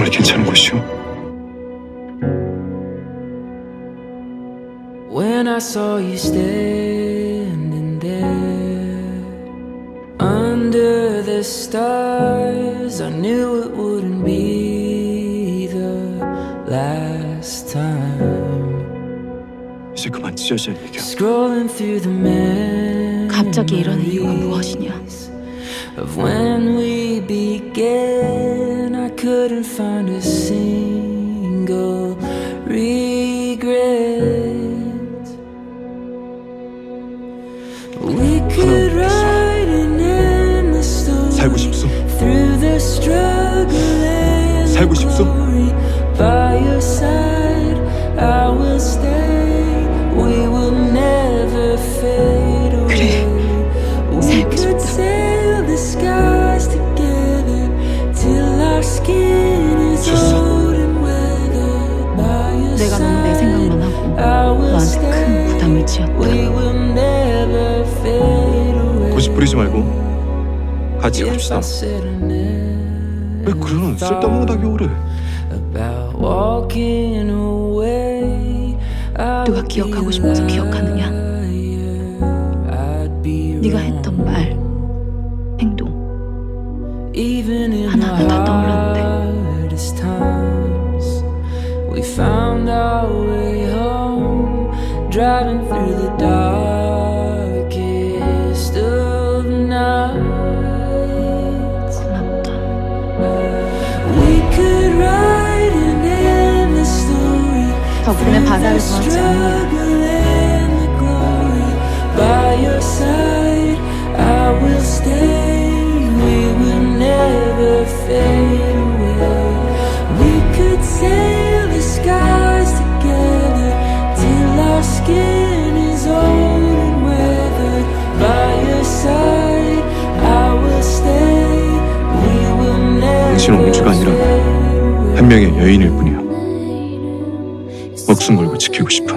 정말 괜찮은 곳이오. When I saw you standing there under the stars, I knew it wouldn't be the last time. 이제 그만 찢어져 얘기야. Scrolling through the memories 갑자기 이러는 이유가 무엇이냐? of when we began. couldn't find a single regret. We could ride an endless story through the struggle and the glory. By your side, I will stay. We will never fade away. We could say. 내가 너무 내 생각만 하고 너한테 큰. 부담을 지었다. 고집 부리지 말고 같이 갑시다. 왜 그런 쓸데없는 거 오래? about walking away, I 누가 기억하고 싶어서 기억하느냐? 네가. 했던 말, 행동 하나하나 다 떠올랐는데. We found our way home, driving through the darkest of nights. We could write an endless story. ขอบคุณนะคะได้รับความสำเร็จ by your side I will stay we will never fail 당신은 옹주가 아니라 한 명의 여인일 뿐이야. 목숨 걸고 지키고 싶어.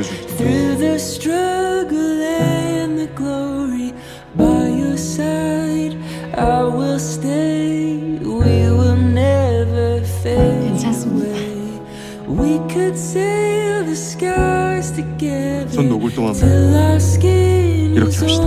손 좀 녹여줄 테니. Through the struggle and the glory, by your side, I will stay. We will never fade 괜찮습니다. away. We could sail the skies together. 손 녹을 동안 till our skin 이렇게 is 합시다.